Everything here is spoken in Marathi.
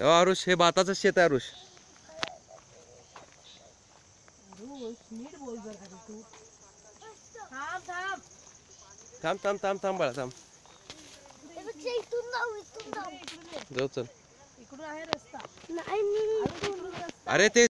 तेव्हा आरुष हे भाताचं शेत आहे आरुष. थांब थांब थांब थांब थांब. बाळा थांब जाऊ चल. इकडून आहे रस्ता. नाही अरे रस्ता अरे ते